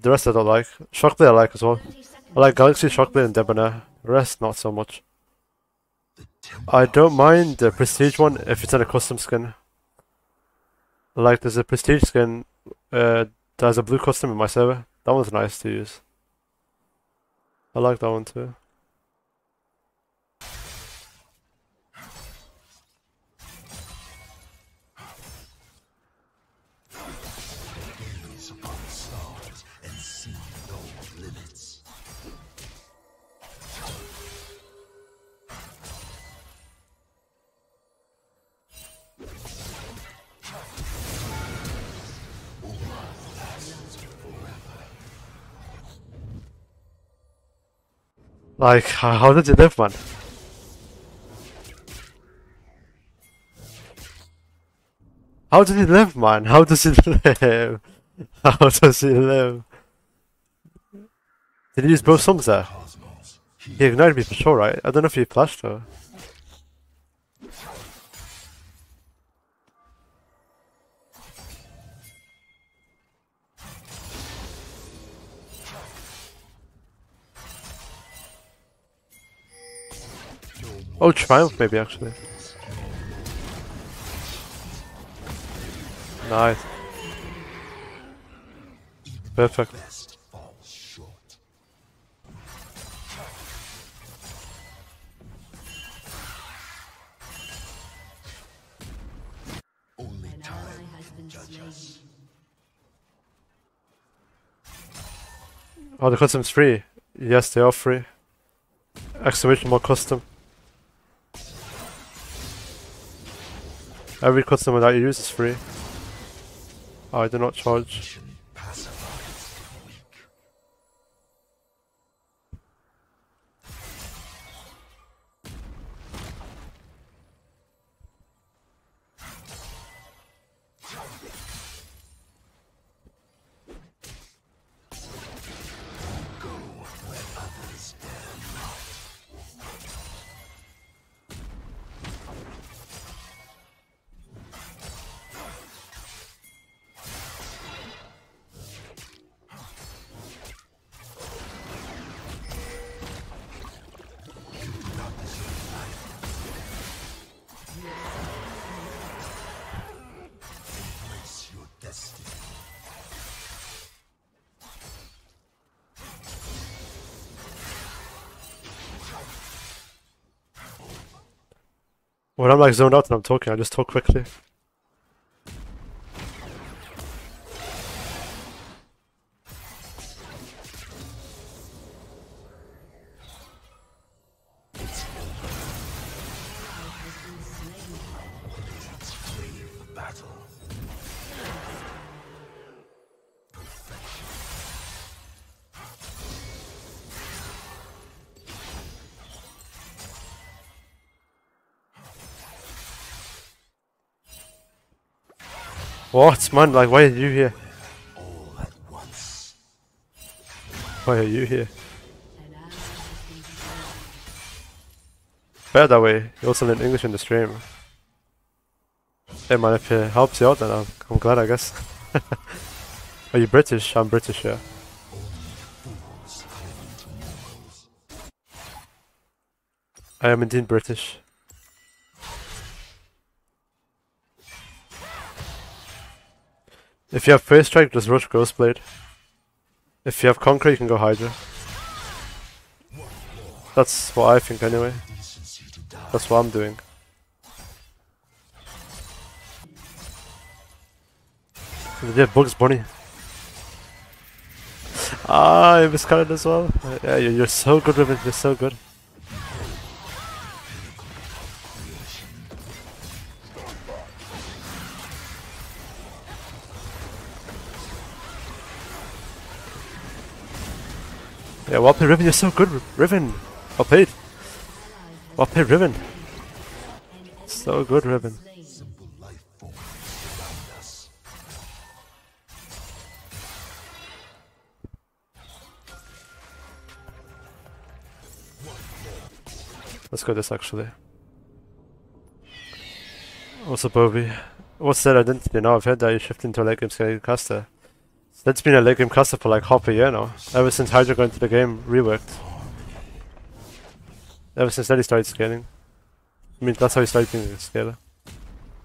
The rest I don't like. Shockblade I like as well. I like Galaxy, Shockblade, and Debonair. The rest not so much. I don't mind the Prestige one if it's in a custom skin. Like there's a Prestige skin uh, that has a blue custom in my server. That one's nice to use. I like that one too. Like, how, did you live, man? How did he live, man? How does he live? How does he live? Did he use both songs there? He ignited me for sure, right? I don't know if he flashed though. Oh, Triumph maybe actually. Nice. Perfect. Best falls short. Only time can judge us. Oh, the custom's free. Yes, they are free. Exclamation mark custom. Every customer that you use is free. I do not charge. When I'm like zoned out and I'm talking, I just talk quickly. What, man? Like, why are you here? Why are you here? Better that way. You also learn English in the stream. Hey man, if it uh, helps you out, then I'm, I'm glad, I guess. are you British? I'm British, yeah. I am indeed British. If you have First Strike, just rush Ghostblade. If you have Conquer, you can go Hydra. That's what I think anyway. That's what I'm doing. Yeah, Bugs Bunny. Ah, I miscounted as well. Yeah, you're so good with it. You're so good. Yeah, well played, Riven. You're so good, Riven. Well played. Well played, Riven. So good, Riven. Let's go this actually. What's up, Obi? What's that identity now? I've heard that you're shifting to a late game scale That's been a late game caster for like half a year now. Ever since Hydra got into the game, reworked. Ever since then he started scaling. I mean, that's how he started being a scaler.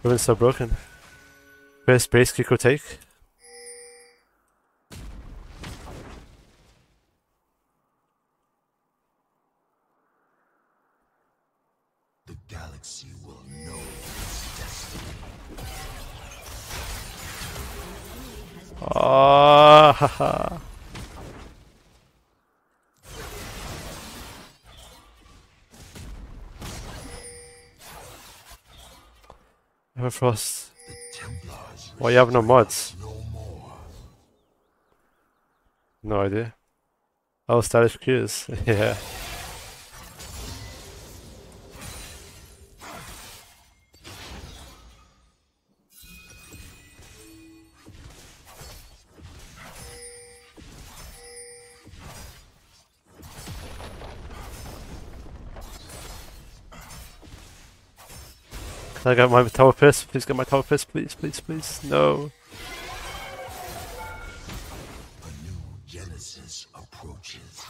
Everyone's so broken. Best base kick or take? The galaxy will know its destiny. Ah, haha. Everfrost. The Why you have no mods? no idea. Oh, stylish cues. yeah. I get my tower piss? Please get my tower piss, please, please, please. No. A new genesis approaches.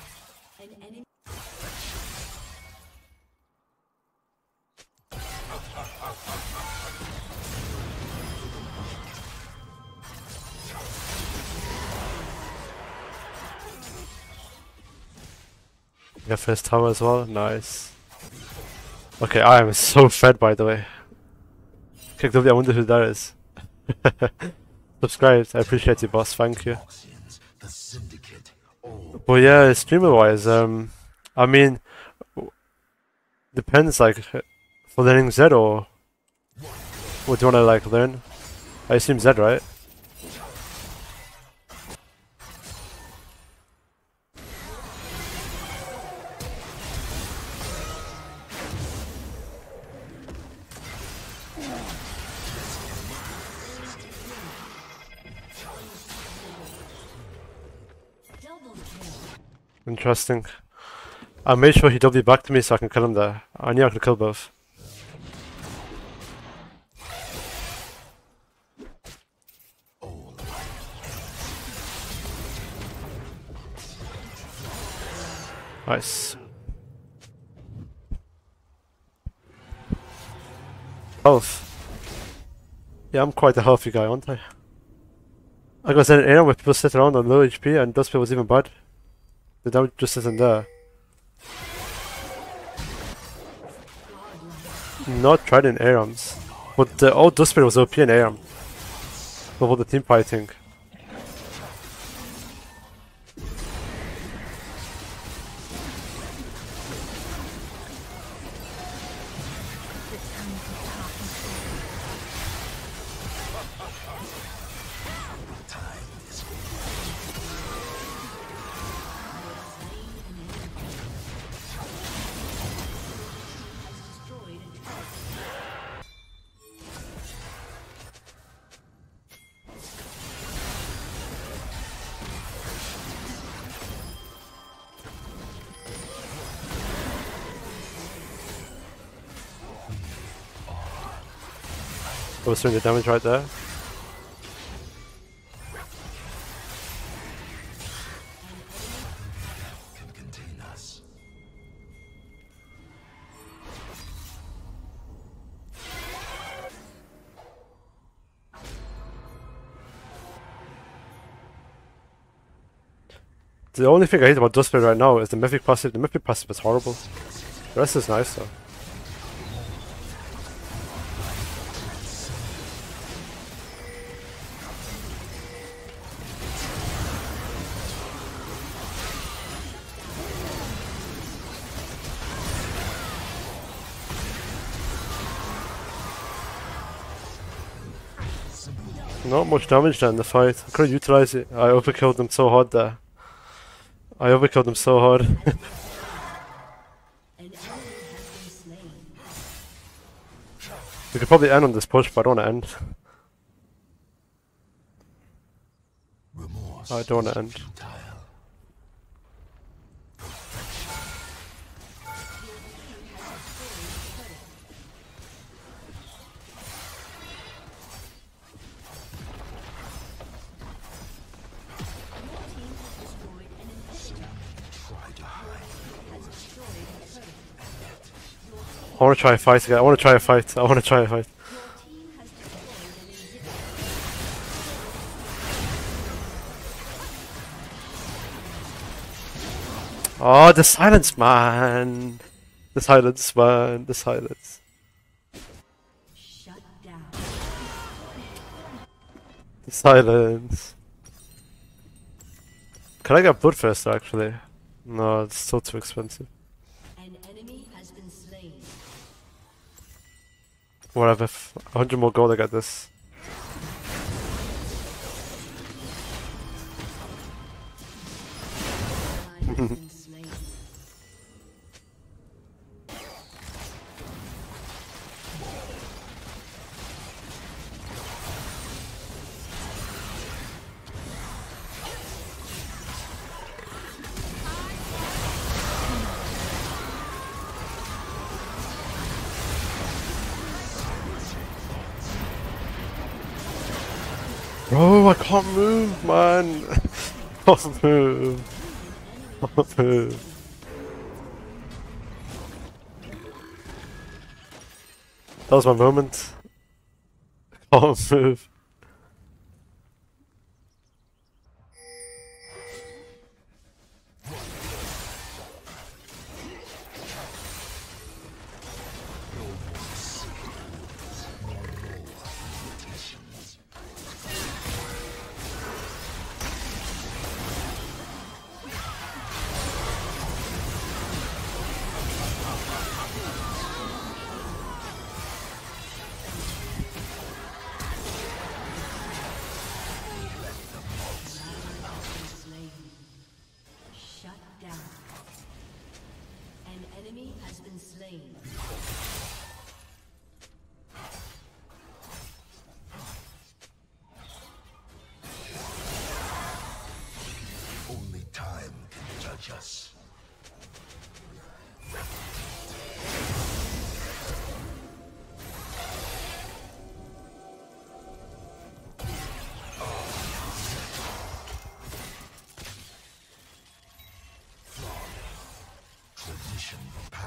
Yeah, first tower as well. Nice. Okay, I am so fed by the way. Kicked up I wonder who that is. Subscribed. I appreciate you, boss. Thank you. But yeah, streamer wise, um, I mean, depends like for learning Zed or what do you want to like learn? I assume Zed, right? Interesting. I made sure he W back to me so I can kill him there. I knew I could kill both. Nice. Health. Yeah, I'm quite a healthy guy, aren't I? I got an air where people sit around on low HP and Duskblade was even bad. The damage just isn't there. Not tried in ARAMs. But uh, the old Duskblade was OP in ARAM. Before the team fighting. Doing the damage right there. The only thing I hate about Duskblade right now is the Mythic passive. The Mythic passive is horrible. The rest is nice though. Not much damage there in the fight. I could have utilized it. I overkilled them so hard there. I overkilled them so hard. An enemy has been slain. we could probably end on this push, but I don't want to end. I don't want to end. Want to try a fight again. I want to try a fight. I want to try a fight. Oh, the silence, man! The silence, man. The silence. Shut down. The silence. Can I get blood first, actually? No, it's still too expensive. Whatever. f- 100 more gold, I get this. Bro, I can't move, man. can't move. Can't move. That was my moment. Can't move.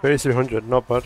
3300, not bad.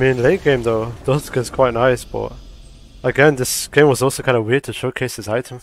I mean, late game though, Dusk is quite nice, but again, this game was also kind of weird to showcase this item.